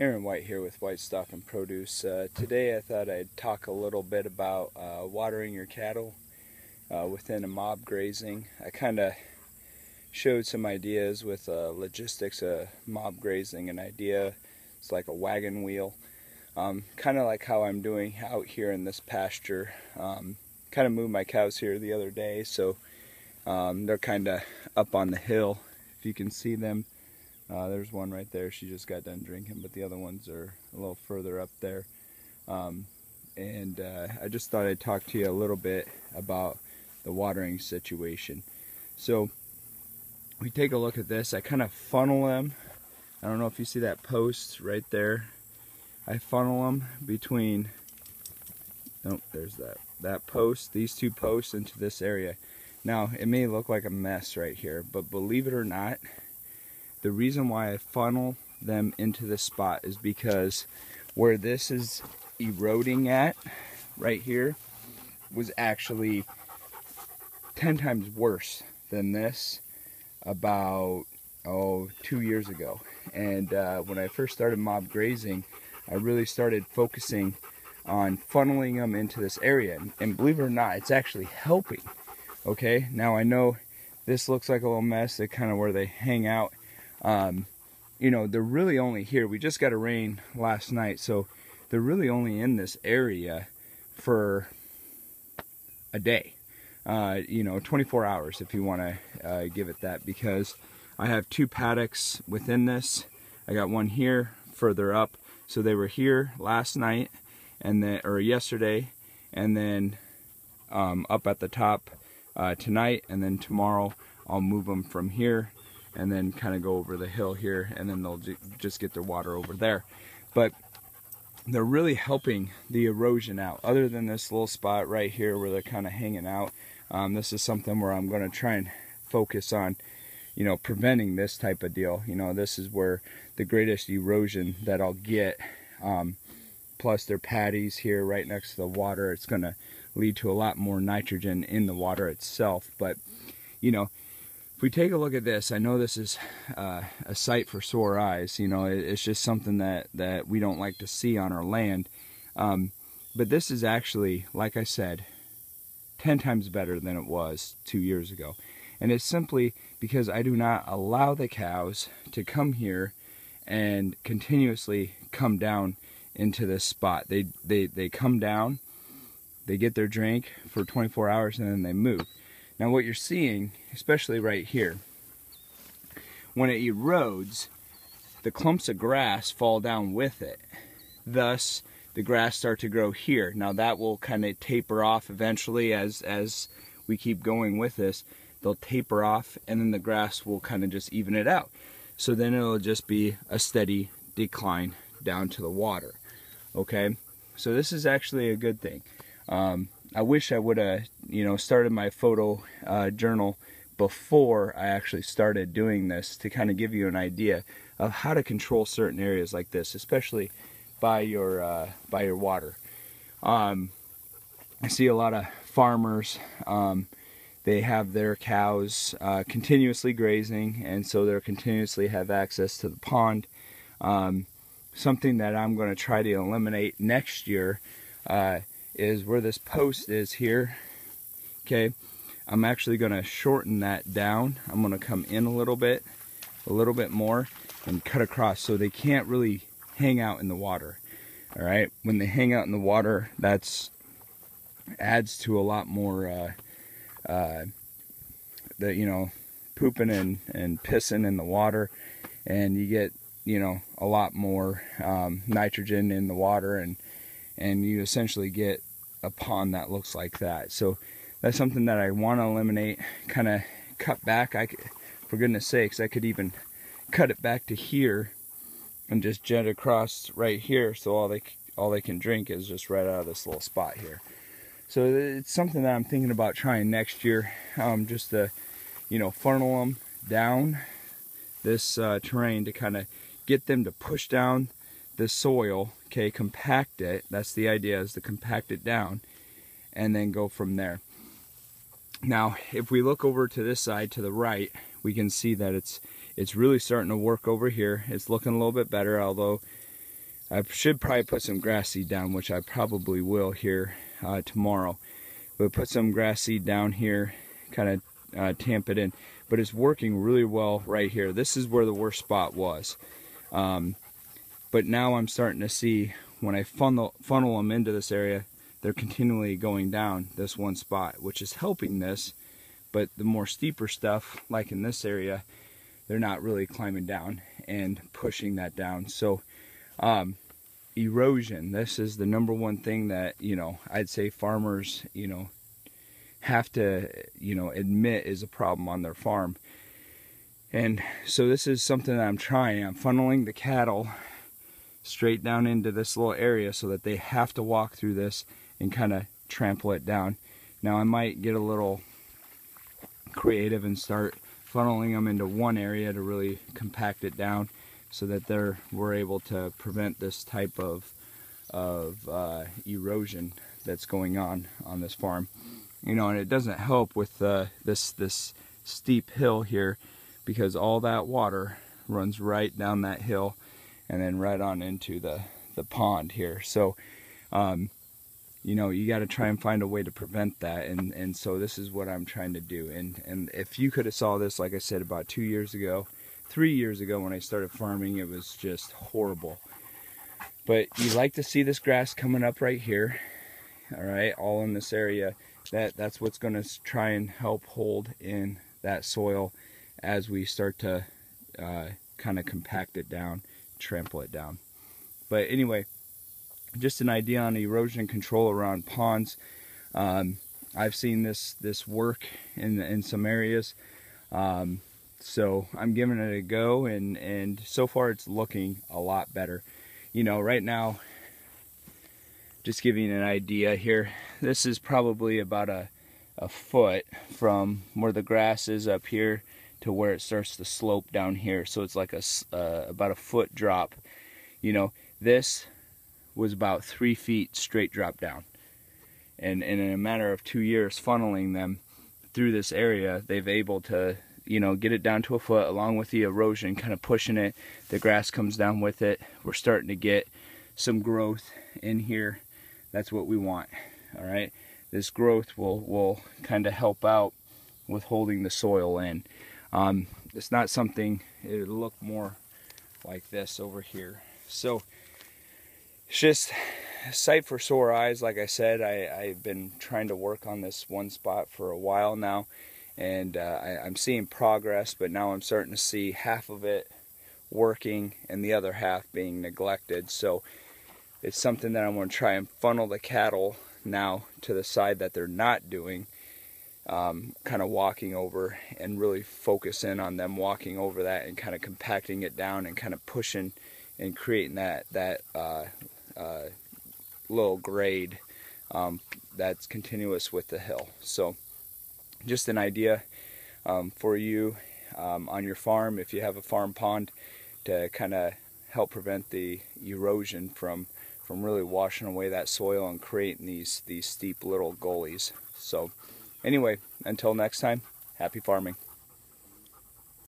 Aaron White here with White Stock and Produce. Uh, today I thought I'd talk a little bit about uh, watering your cattle uh, within a mob grazing. I kind of showed some ideas with uh, logistics of mob grazing. An idea it's like a wagon wheel, um, kind of like how I'm doing out here in this pasture. Um, kind of moved my cows here the other day, so um, they're kind of up on the hill. If you can see them uh, there's one right there. She just got done drinking, but the other ones are a little further up there. Um, and uh, I just thought I'd talk to you a little bit about the watering situation. So we take a look at this. I kind of funnel them. I don't know if you see that post right there. I funnel them between, oh, there's that, that post, these two posts into this area. Now, it may look like a mess right here, but believe it or not, the reason why I funnel them into this spot is because where this is eroding at right here was actually 10 times worse than this about oh two years ago. And uh, when I first started mob grazing I really started focusing on funneling them into this area. And believe it or not it's actually helping okay? Now I know this looks like a little mess It's kind of where they hang out um, you know, they're really only here. We just got a rain last night, so they're really only in this area for a day. Uh, you know, 24 hours if you want to uh, give it that, because I have two paddocks within this. I got one here further up, so they were here last night and then or yesterday, and then um, up at the top uh, tonight, and then tomorrow I'll move them from here and then kind of go over the hill here and then they'll just get their water over there. But they're really helping the erosion out. Other than this little spot right here where they're kind of hanging out, um, this is something where I'm going to try and focus on, you know, preventing this type of deal. You know, this is where the greatest erosion that I'll get. Um, plus their paddies here right next to the water. It's going to lead to a lot more nitrogen in the water itself. But, you know, if we take a look at this, I know this is uh, a sight for sore eyes. You know, it, it's just something that, that we don't like to see on our land. Um, but this is actually, like I said, 10 times better than it was two years ago. And it's simply because I do not allow the cows to come here and continuously come down into this spot. They, they, they come down, they get their drink for 24 hours, and then they move. Now what you're seeing, especially right here, when it erodes, the clumps of grass fall down with it. Thus, the grass start to grow here. Now that will kind of taper off eventually as, as we keep going with this. They'll taper off and then the grass will kind of just even it out. So then it'll just be a steady decline down to the water. Okay, so this is actually a good thing. Um, I wish I would have, you know, started my photo uh, journal before I actually started doing this to kind of give you an idea of how to control certain areas like this, especially by your uh, by your water. Um, I see a lot of farmers. Um, they have their cows uh, continuously grazing, and so they're continuously have access to the pond. Um, something that I'm going to try to eliminate next year uh, is where this post is here. Okay, I'm actually going to shorten that down. I'm going to come in a little bit, a little bit more, and cut across so they can't really hang out in the water. All right, when they hang out in the water, that's adds to a lot more uh, uh, the you know pooping and and pissing in the water, and you get you know a lot more um, nitrogen in the water, and and you essentially get a pond that looks like that. So that's something that I want to eliminate, kind of cut back. I for goodness sakes, I could even cut it back to here and just jet across right here so all they all they can drink is just right out of this little spot here. So it's something that I'm thinking about trying next year, um, just to, you know, funnel them down this uh, terrain to kind of get them to push down the soil, okay, compact it. That's the idea is to compact it down and then go from there. Now, if we look over to this side to the right, we can see that it's it's really starting to work over here. It's looking a little bit better, although I should probably put some grass seed down, which I probably will here uh, tomorrow. But put some grass seed down here, kind of uh, tamp it in. But it's working really well right here. This is where the worst spot was. Um, but now I'm starting to see when I funnel, funnel them into this area, they're continually going down this one spot, which is helping this. But the more steeper stuff, like in this area, they're not really climbing down and pushing that down. So um, erosion, this is the number one thing that, you know, I'd say farmers, you know, have to, you know, admit is a problem on their farm. And so this is something that I'm trying. I'm funneling the cattle straight down into this little area so that they have to walk through this and kind of trample it down. Now I might get a little creative and start funneling them into one area to really compact it down so that they're we're able to prevent this type of of uh, erosion that's going on on this farm. You know, and it doesn't help with uh, this this steep hill here because all that water runs right down that hill and then right on into the, the pond here. So, um, you know, you got to try and find a way to prevent that. And, and so this is what I'm trying to do. And, and if you could have saw this, like I said, about two years ago, three years ago when I started farming, it was just horrible. But you like to see this grass coming up right here, all right, all in this area. That That's what's going to try and help hold in that soil as we start to uh, kind of compact it down, trample it down. But anyway, just an idea on erosion control around ponds. Um, I've seen this this work in in some areas, um, so I'm giving it a go, and and so far it's looking a lot better. You know, right now, just giving an idea here. This is probably about a a foot from where the grass is up here to where it starts to slope down here. So it's like a uh, about a foot drop. You know, this was about three feet straight drop down. And, and in a matter of two years funneling them through this area, they've able to, you know, get it down to a foot along with the erosion, kind of pushing it. The grass comes down with it. We're starting to get some growth in here. That's what we want, all right? This growth will, will kind of help out with holding the soil in. Um, it's not something, it would look more like this over here. So it's just sight for sore eyes. Like I said, I, I've been trying to work on this one spot for a while now and uh, I, I'm seeing progress, but now I'm starting to see half of it working and the other half being neglected. So it's something that I'm going to try and funnel the cattle now to the side that they're not doing um, kind of walking over and really focus in on them walking over that and kind of compacting it down and kind of pushing and creating that that uh, uh, little grade um, that's continuous with the hill. So just an idea um, for you um, on your farm if you have a farm pond to kind of help prevent the erosion from from really washing away that soil and creating these these steep little gullies. So Anyway, until next time, happy farming.